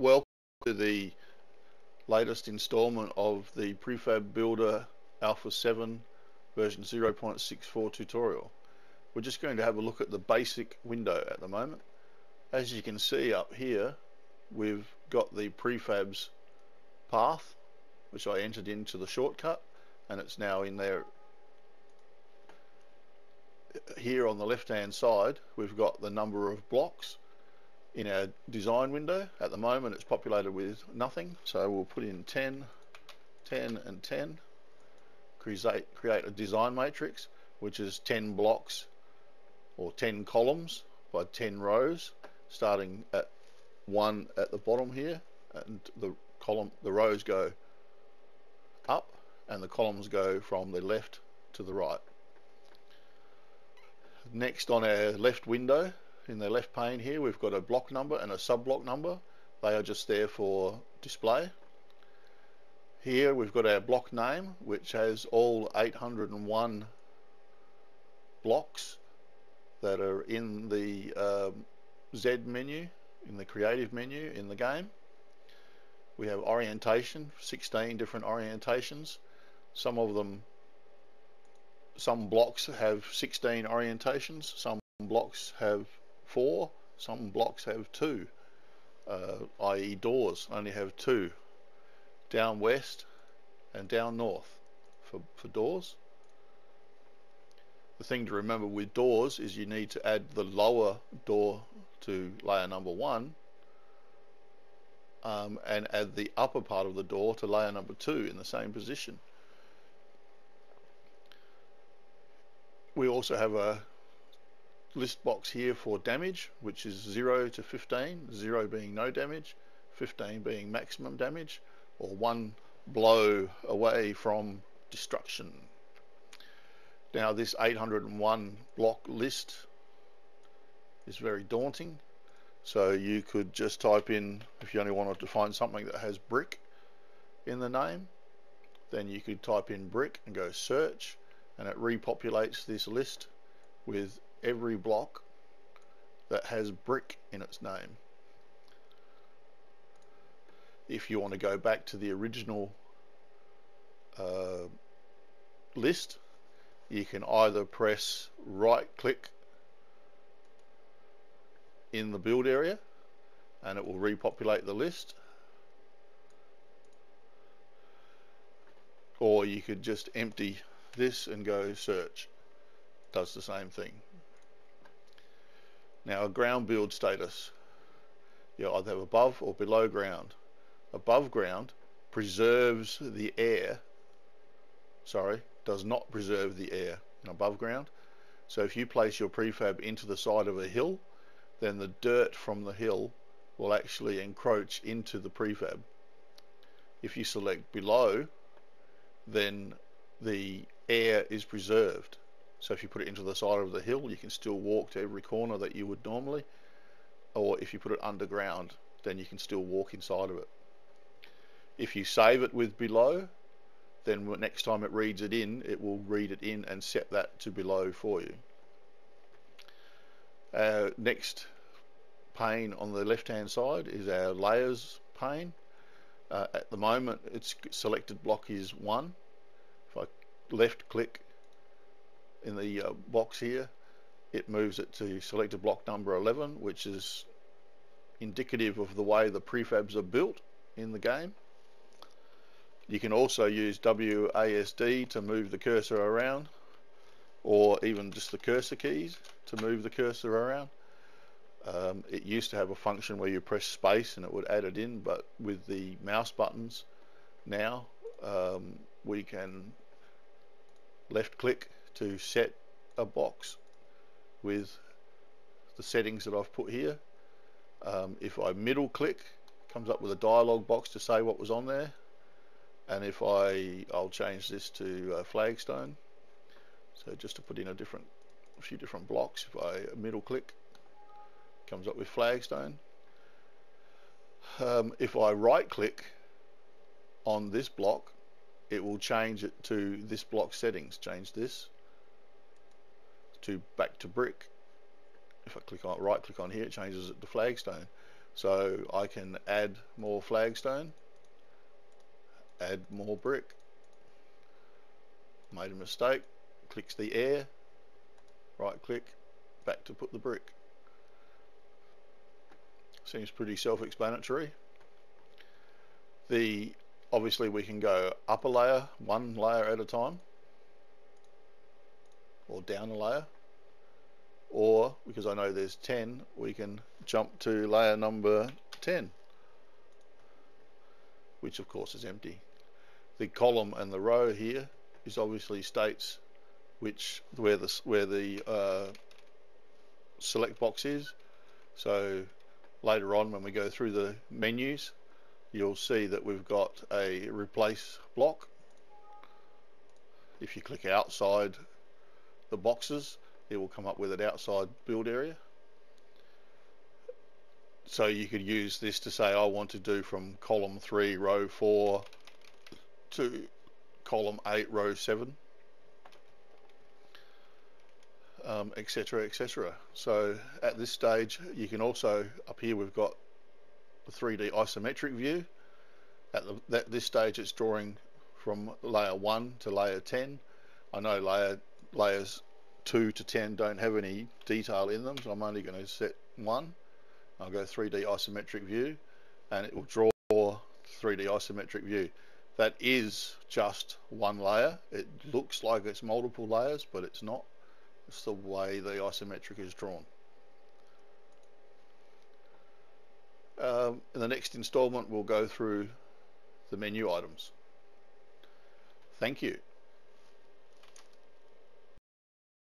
Welcome to the latest installment of the Prefab Builder Alpha 7 version 0.64 tutorial. We're just going to have a look at the basic window at the moment. As you can see up here, we've got the prefabs path, which I entered into the shortcut, and it's now in there. Here on the left hand side, we've got the number of blocks in our design window. At the moment it's populated with nothing, so we'll put in 10, 10 and 10, create, create a design matrix which is 10 blocks or 10 columns by 10 rows starting at one at the bottom here and the column the rows go up and the columns go from the left to the right next on our left window in the left pane here we've got a block number and a sub block number. They are just there for display. Here we've got our block name which has all 801 blocks that are in the um, Z menu in the creative menu in the game. We have orientation 16 different orientations. Some of them some blocks have 16 orientations some blocks have four, some blocks have two, uh, i.e. doors only have two, down west and down north for, for doors. The thing to remember with doors is you need to add the lower door to layer number one um, and add the upper part of the door to layer number two in the same position. We also have a list box here for damage, which is 0 to 15, 0 being no damage, 15 being maximum damage, or one blow away from destruction. Now this 801 block list is very daunting, so you could just type in, if you only wanted to find something that has brick in the name, then you could type in brick and go search, and it repopulates this list with every block that has brick in its name. If you want to go back to the original uh, list, you can either press right click in the build area and it will repopulate the list. Or you could just empty this and go search. Does the same thing now a ground build status. You either have above or below ground. Above ground preserves the air. Sorry, does not preserve the air above ground. So if you place your prefab into the side of a hill, then the dirt from the hill will actually encroach into the prefab. If you select below, then the air is preserved. So if you put it into the side of the hill, you can still walk to every corner that you would normally. Or if you put it underground, then you can still walk inside of it. If you save it with below, then next time it reads it in, it will read it in and set that to below for you. Our next pane on the left hand side is our layers pane. Uh, at the moment, its selected block is 1. If I left click in the uh, box here it moves it to selected block number 11 which is indicative of the way the prefabs are built in the game. You can also use WASD to move the cursor around or even just the cursor keys to move the cursor around. Um, it used to have a function where you press space and it would add it in but with the mouse buttons now um, we can left click to set a box with the settings that I've put here. Um, if I middle click, comes up with a dialog box to say what was on there. And if I, I'll change this to uh, flagstone. So just to put in a different, a few different blocks. If I middle click, comes up with flagstone. Um, if I right click on this block, it will change it to this block settings. Change this to back to brick. If I click on right click on here, it changes it to flagstone. So I can add more flagstone, add more brick. Made a mistake, clicks the air, right click, back to put the brick. Seems pretty self-explanatory. The obviously we can go up a layer, one layer at a time, or down a layer, or because I know there's 10, we can jump to layer number 10, which of course is empty. The column and the row here is obviously states which where the where the uh, select box is. So later on when we go through the menus you'll see that we've got a replace block if you click outside the boxes it will come up with an outside build area. So you could use this to say I want to do from column 3 row 4 to column 8 row 7 um, etc etc so at this stage you can also up here we've got the 3D isometric view. At the, at this stage it's drawing from layer 1 to layer 10 I know layer layers 2 to 10 don't have any detail in them so I'm only going to set 1 I'll go 3D isometric view and it will draw 3D isometric view that is just one layer it looks like it's multiple layers but it's not it's the way the isometric is drawn. Um, in the next installment we'll go through the menu items. Thank you.